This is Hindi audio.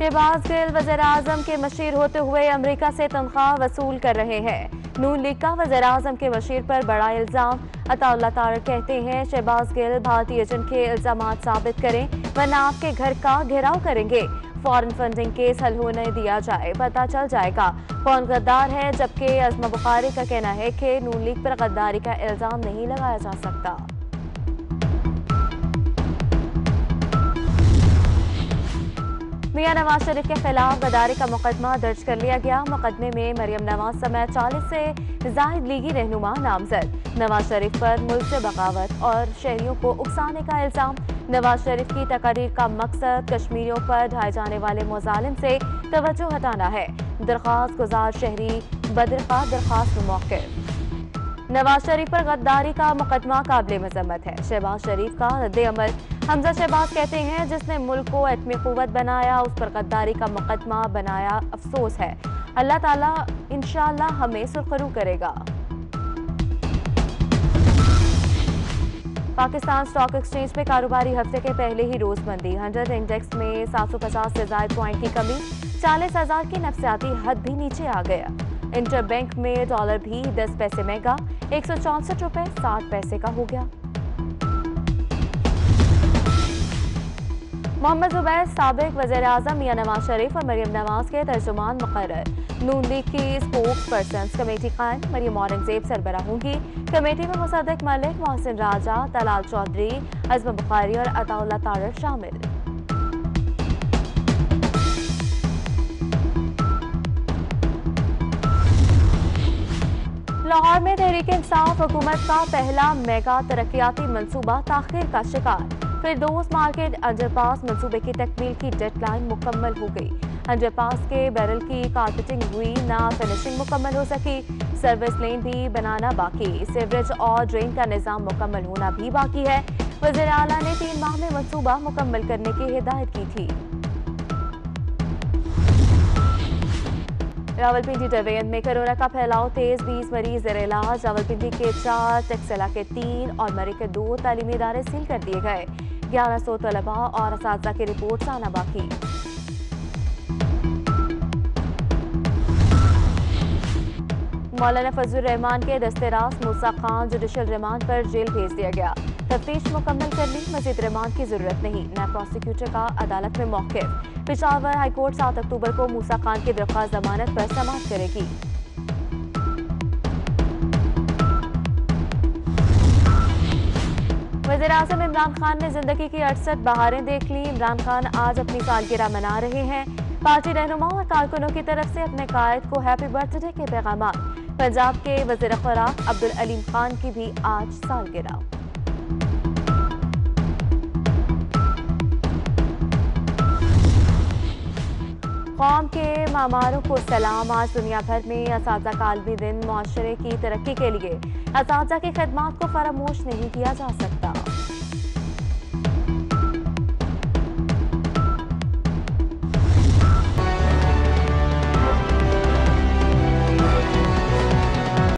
शहबाज गिल वजर अजम के मशीर होते हुए अमरीका से तनख्वाह वसूल कर रहे हैं। नून लीग का वजर अजम के मशीर पर बड़ा इल्ज़ाम। अताउल्ला तारक कहते हैं, शहबाज गिल भारतीय एजेंट के इल्ज़ाम साबित करें, वरना आपके घर का घेराव करेंगे। फॉरन फंडिंग केस हल होने दिया जाए, पता चल जाएगा। कौन गद्दार है, जबकि अजमा बुखारी का कहना है कि नून लीग पर गद्दारी का इल्ज़ाम नहीं लगाया जा सकता। मियाँ नवाज़ शरीफ के खिलाफ गदारी का मुकदमा दर्ज कर लिया गया। मुकदमे में मरियम नवाज़ समेत 40 से जाहिद लीगी रहनुमा नामजद। नवाज़ शरीफ पर मुल्क से बगावत और शहरियों को उकसाने का इल्ज़ाम। नवाज़ शरीफ की तकरीर का मकसद कश्मीरियों पर ढाए जाने वाले मुजालिम से तवज्जो हटाना है। दरख्वास्त गुजार शहरी बदरखा दरख्वास्त मौके नवाज़ शरीफ पर गद्दारी का मुकदमा काबिल मजम्मत है। शहबाज शरीफ का रद्द अमल हमजा शहबाज कहते हैं, जिसने मुल्क को एटमी कुत बनाया, उस पर गद्दारी का मुकदमा बनाया, अफसोस है। अल्लाह ताला इंशाल्लाह हमें सुरखरू करेगा। पाकिस्तान स्टॉक एक्सचेंज में कारोबारी हफ़्ते के पहले ही रोज बंदी हंड्रेड इंडेक्स में 750 से ज़्यादा पॉइंट की कमी, चालीस हज़ार की नफसियाती हद भी नीचे आ गया। इंटर बैंक में डॉलर भी 10 पैसे महँगा, एक सौ चौसठ रुपए साठ पैसे का हो गया। मोहम्मद जुबैर सबक वज़ीर अजम मियाँ नवाज़ शरीफ और मरियम नवाज़ के तर्जुमान मुकर नून लीग की स्पोक्स पर्सन कमेटी कायम, मरियम औरंगज़ेब सरबरा होंगी। कमेटी में मुसदक मलिक, मोहसिन राजा तलाल चौधरी अजम बुखारी और अताउल्ला तारक शामिल। लाहौर में तहरीक इंसाफ हुकूमत का पहला मेगा तरक्याती मनसूबा ताखिर का शिकार। फिर दोस्त मार्केट अंडरपास मंसूबे की तकमील की डेडलाइन मुकम्मल हो गई। अंडरपास के बैरल की कारपेटिंग हुई, ना फिनिशिंग मुकम्मल हो सकी। सर्विस लेन भी बनाना बाकी। सीवरेज और ड्रेन का निज़ाम मुकम्मल होना भी बाकी है। वज़ीर अला ने तीन माह में मनसूबा मुकम्मल करने की हिदायत की थी। रावलपिंडी डिवीज़न में कोरोना का फैलाव तेज। बीस मरीज़ इलाज। रावलपिंडी के चार, टेक्सला के तीन और मरे के दो तालीमी इदारे सील कर दिए गए। ग्यारह सौ तलबा और इस की रिपोर्ट आना बाकी। मौलाना फजल रहमान के दस्तराज मूसा खान जुडिशल रिमांड पर जेल भेज दिया गया। तफ्तीश मुकम्मल करने, मजीद रिमांड की ज़रूरत नहीं, नए प्रोसिक्यूटर का अदालत में मौके। पिशावर हाईकोर्ट सात अक्टूबर को मूसा खान की दरख्वास्त जमानत पर समाप्त करेगी। वज़ीर अजम इमरान खान ने ज़िंदगी की अड़सठ बहारें देख ली। इमरान खान आज अपनी सालगिरह मना रहे हैं। पार्टी रहनुमाओं और कारकुनों की तरफ़ से अपने कायद को हैप्पी बर्थडे के पैगाम। पंजाब के वज़ीर खुराक अब्दुल अलीम खान की भी आज सालगिरह। कौम के मामारों को सलाम। आज दुनिया भर में इस कालमी दिन माशरे की तरक्की के लिए। इस की खदमात को फरामोश नहीं किया जा सकता।